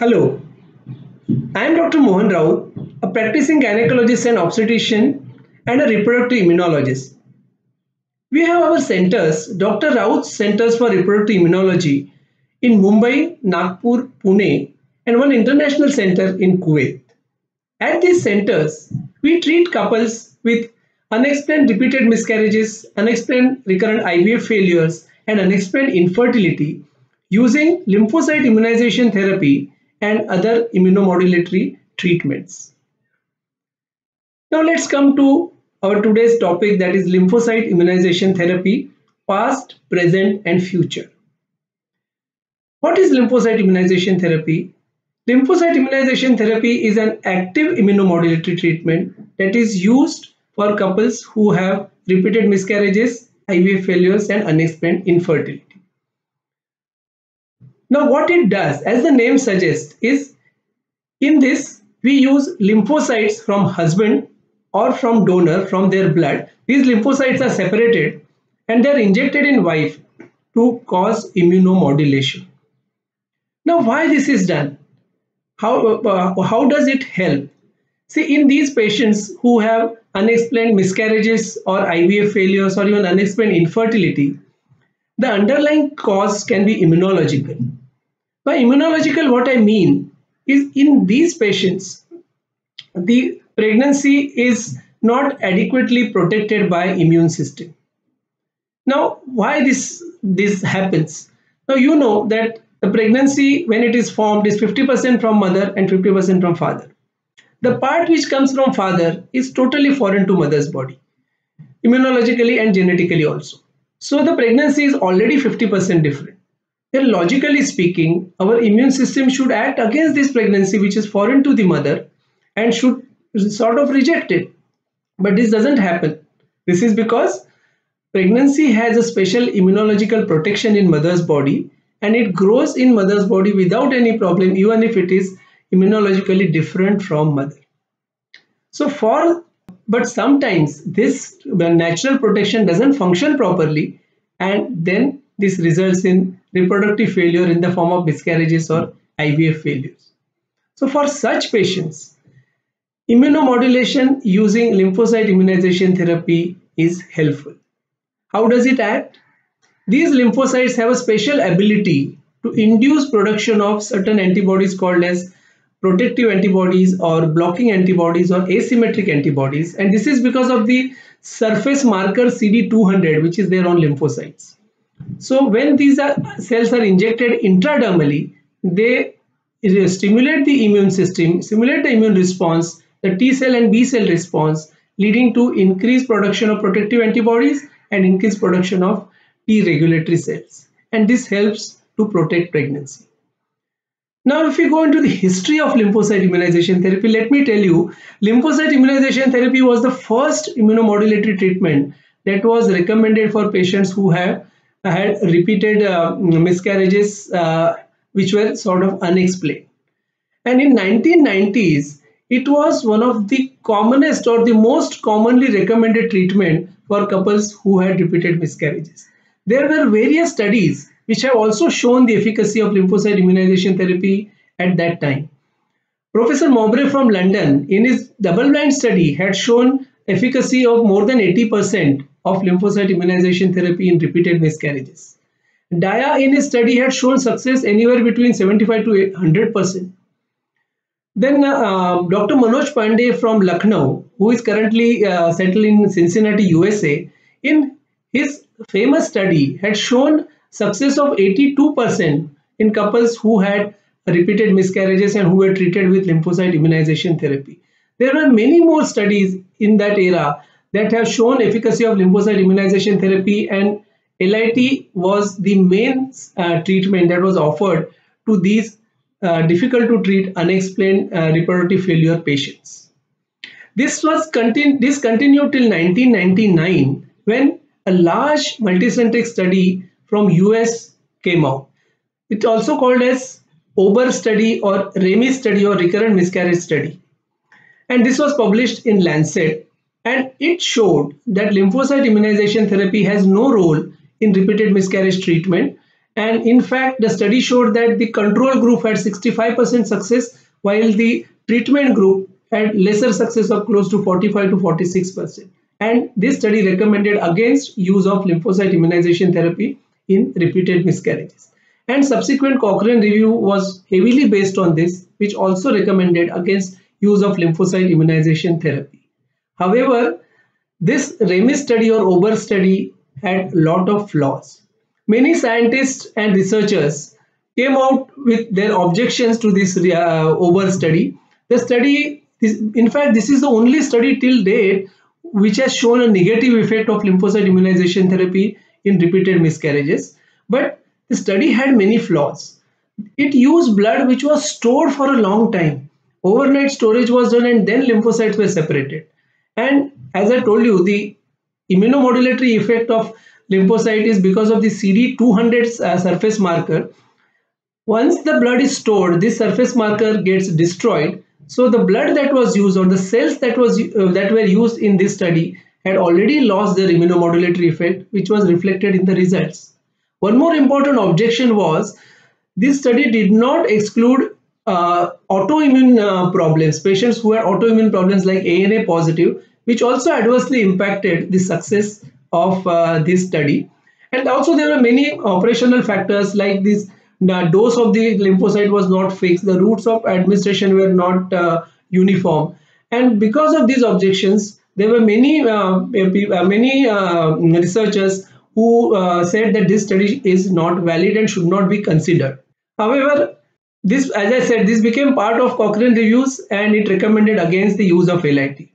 Hello, I am Dr. Mohan Raut, a practicing gynecologist and obstetrician and a reproductive immunologist. We have our centers, Dr. Raut's Centers for Reproductive Immunology in Mumbai, Nagpur, Pune, and one international center in Kuwait. At these centers, we treat couples with unexplained repeated miscarriages, unexplained recurrent IVF failures, and unexplained infertility using lymphocyte immunization therapy and other immunomodulatory treatments. Now let's come to our today's topic that is lymphocyte immunization therapy, past, present and future. What is lymphocyte immunization therapy? Lymphocyte immunization therapy is an active immunomodulatory treatment that is used for couples who have repeated miscarriages, IVF failures and unexplained infertility. Now what it does, as the name suggests, is in this we use lymphocytes from husband or from donor from their blood. These lymphocytes are separated and they are injected in wife to cause immunomodulation. Now why this is done? How, uh, how does it help? See in these patients who have unexplained miscarriages or IVF failures or even unexplained infertility, the underlying cause can be immunological. By immunological, what I mean is in these patients, the pregnancy is not adequately protected by immune system. Now, why this, this happens? Now, you know that the pregnancy, when it is formed, is 50% from mother and 50% from father. The part which comes from father is totally foreign to mother's body, immunologically and genetically also. So the pregnancy is already 50% different then logically speaking, our immune system should act against this pregnancy which is foreign to the mother and should sort of reject it. But this doesn't happen. This is because pregnancy has a special immunological protection in mother's body and it grows in mother's body without any problem even if it is immunologically different from mother. So for but sometimes this natural protection doesn't function properly and then this results in reproductive failure in the form of miscarriages or IVF failures. So for such patients, immunomodulation using lymphocyte immunization therapy is helpful. How does it act? These lymphocytes have a special ability to induce production of certain antibodies called as protective antibodies or blocking antibodies or asymmetric antibodies and this is because of the surface marker CD200 which is there on lymphocytes. So when these are, cells are injected intradermally, they stimulate the immune system, stimulate the immune response, the T cell and B cell response, leading to increased production of protective antibodies and increased production of T regulatory cells. And this helps to protect pregnancy. Now, if we go into the history of lymphocyte immunization therapy, let me tell you, lymphocyte immunization therapy was the first immunomodulatory treatment that was recommended for patients who have had repeated uh, miscarriages uh, which were sort of unexplained. And in 1990s, it was one of the commonest or the most commonly recommended treatment for couples who had repeated miscarriages. There were various studies which have also shown the efficacy of lymphocyte immunization therapy at that time. Professor Mowbray from London in his double-blind study had shown efficacy of more than 80% of lymphocyte immunization therapy in repeated miscarriages. Daya in his study had shown success anywhere between 75 to 100%. Then uh, Dr. Manoj Pandey from Lucknow, who is currently uh, settled in Cincinnati, USA, in his famous study had shown success of 82% in couples who had repeated miscarriages and who were treated with lymphocyte immunization therapy. There were many more studies in that era that have shown efficacy of lymphocyte immunization therapy and LIT was the main uh, treatment that was offered to these uh, difficult to treat unexplained uh, reproductive failure patients. This was continu this continued till 1999 when a large multicentric study from US came out. It's also called as OBER study or REMIS study or recurrent miscarriage study. And this was published in Lancet and it showed that lymphocyte immunization therapy has no role in repeated miscarriage treatment And in fact, the study showed that the control group had 65% success, while the treatment group had lesser success of close to 45 to 46%. And this study recommended against use of lymphocyte immunization therapy in repeated miscarriages. And subsequent Cochrane review was heavily based on this, which also recommended against use of lymphocyte immunization therapy. However, this REMIS study or OBER study had a lot of flaws. Many scientists and researchers came out with their objections to this uh, OBER study. The study, is, in fact, this is the only study till date which has shown a negative effect of lymphocyte immunization therapy in repeated miscarriages. But the study had many flaws. It used blood which was stored for a long time. Overnight storage was done and then lymphocytes were separated. And as I told you, the immunomodulatory effect of lymphocyte is because of the CD200 uh, surface marker. Once the blood is stored, this surface marker gets destroyed. So the blood that was used or the cells that was uh, that were used in this study had already lost their immunomodulatory effect, which was reflected in the results. One more important objection was this study did not exclude uh, autoimmune uh, problems, patients who had autoimmune problems like ANA positive, which also adversely impacted the success of uh, this study. And also there were many operational factors like this the dose of the lymphocyte was not fixed, the routes of administration were not uh, uniform. And because of these objections, there were many uh, uh, many researchers who said that this study is not valid and should not be considered. However, this, as I said, this became part of Cochrane reviews and it recommended against the use of LIT.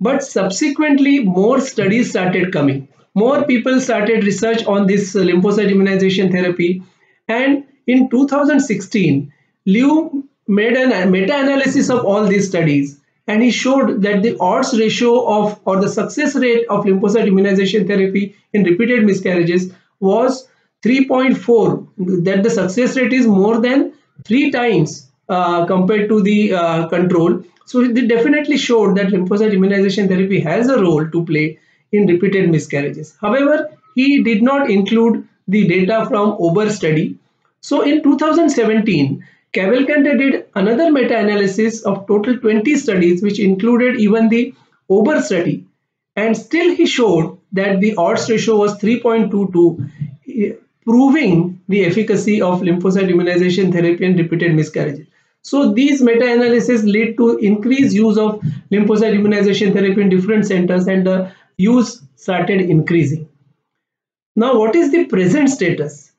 But subsequently, more studies started coming. More people started research on this lymphocyte immunization therapy. And in 2016, Liu made a meta-analysis of all these studies and he showed that the odds ratio of or the success rate of lymphocyte immunization therapy in repeated miscarriages was 3.4 that the success rate is more than three times uh, compared to the uh, control so it definitely showed that lymphocyte immunization therapy has a role to play in repeated miscarriages. However, he did not include the data from OBER study. So in 2017, Cavalcante did another meta-analysis of total 20 studies which included even the OBER study and still he showed that the odds ratio was 3.22 proving the efficacy of lymphocyte immunization therapy in repeated miscarriages. So these meta-analysis lead to increased use of lymphocyte immunization therapy in different centers and the use started increasing. Now what is the present status?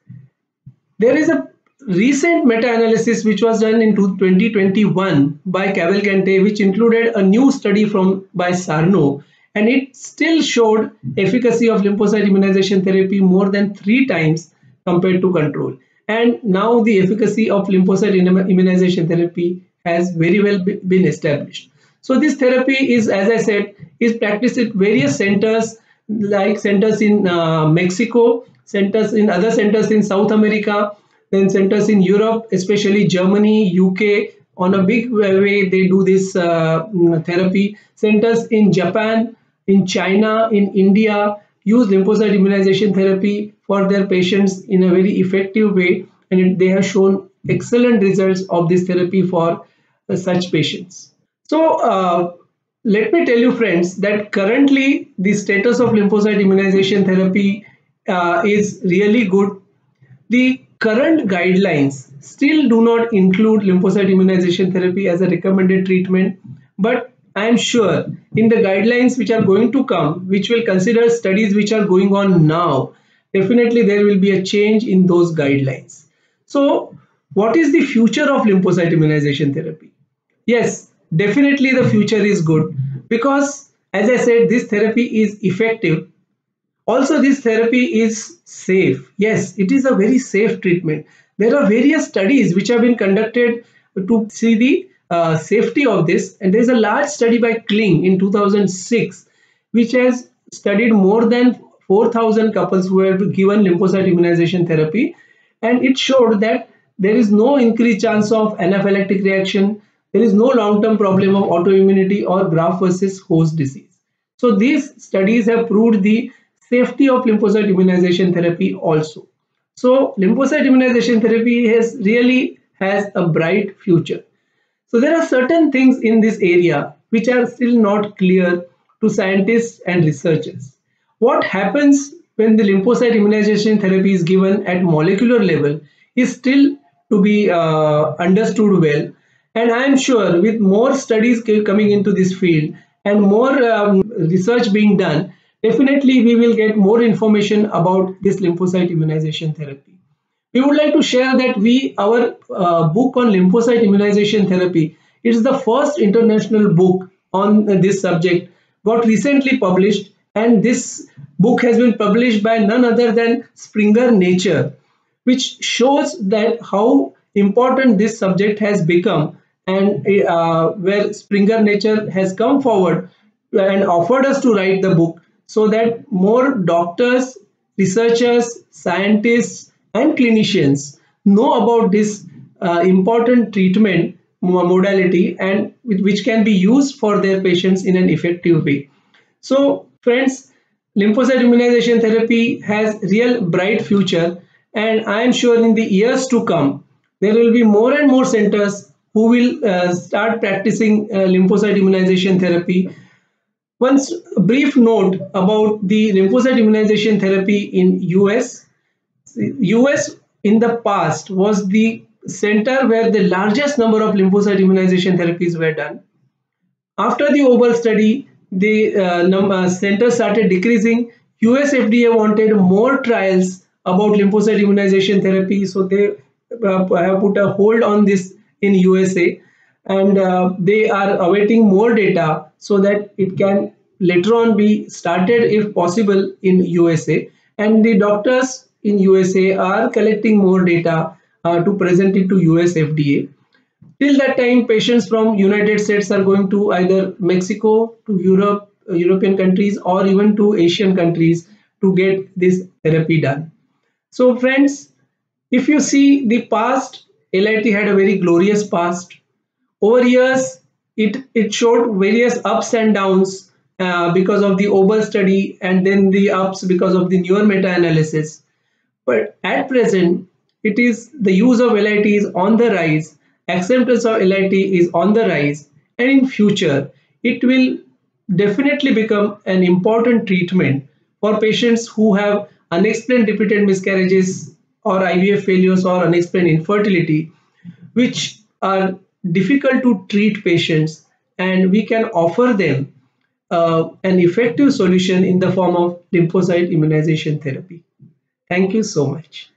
There is a recent meta-analysis which was done in 2021 by Cavalcante which included a new study from by Sarno and it still showed efficacy of lymphocyte immunization therapy more than three times compared to control and now the efficacy of lymphocyte immunization therapy has very well been established. So this therapy is, as I said, is practiced at various centers like centers in uh, Mexico, centers in other centers in South America, then centers in Europe, especially Germany, UK, on a big way they do this uh, therapy. Centers in Japan, in China, in India use lymphocyte immunization therapy for their patients in a very effective way and they have shown excellent results of this therapy for uh, such patients. So uh, let me tell you friends that currently the status of lymphocyte immunization therapy uh, is really good. The current guidelines still do not include lymphocyte immunization therapy as a recommended treatment but I am sure in the guidelines which are going to come which will consider studies which are going on now definitely there will be a change in those guidelines. So what is the future of lymphocyte immunization therapy? Yes, definitely the future is good because as I said, this therapy is effective. Also, this therapy is safe. Yes, it is a very safe treatment. There are various studies which have been conducted to see the uh, safety of this. And there is a large study by Kling in 2006, which has studied more than 4,000 couples who have given lymphocyte immunization therapy. And it showed that there is no increased chance of anaphylactic reaction. There is no long-term problem of autoimmunity or graft versus host disease. So these studies have proved the safety of lymphocyte immunization therapy also. So lymphocyte immunization therapy has really has a bright future. So there are certain things in this area which are still not clear to scientists and researchers. What happens when the lymphocyte immunization therapy is given at molecular level is still to be uh, understood well. And I am sure with more studies coming into this field and more um, research being done, definitely we will get more information about this lymphocyte immunization therapy. We would like to share that we, our uh, book on lymphocyte immunization therapy, it is the first international book on this subject, got recently published and this book has been published by none other than Springer Nature, which shows that how important this subject has become and uh, where Springer Nature has come forward and offered us to write the book so that more doctors, researchers, scientists, and clinicians know about this uh, important treatment modality and which can be used for their patients in an effective way. So friends, lymphocyte immunization therapy has real bright future and I am sure in the years to come, there will be more and more centers who will uh, start practicing uh, lymphocyte immunization therapy one brief note about the lymphocyte immunization therapy in US. US in the past was the center where the largest number of lymphocyte immunization therapies were done. After the OBER study, the uh, number, uh, center started decreasing. US FDA wanted more trials about lymphocyte immunization therapy, so they uh, have put a hold on this in USA and uh, they are awaiting more data so that it can later on be started if possible in USA and the doctors in USA are collecting more data uh, to present it to US FDA. Till that time patients from United States are going to either Mexico to Europe, uh, European countries or even to Asian countries to get this therapy done. So friends, if you see the past, LIT had a very glorious past over years, it, it showed various ups and downs uh, because of the OBER study and then the ups because of the newer meta-analysis. But at present, it is the use of LIT is on the rise, acceptance of LIT is on the rise, and in future, it will definitely become an important treatment for patients who have unexplained repeated miscarriages or IVF failures or unexplained infertility, which are difficult to treat patients and we can offer them uh, an effective solution in the form of lymphocyte immunization therapy. Thank you so much.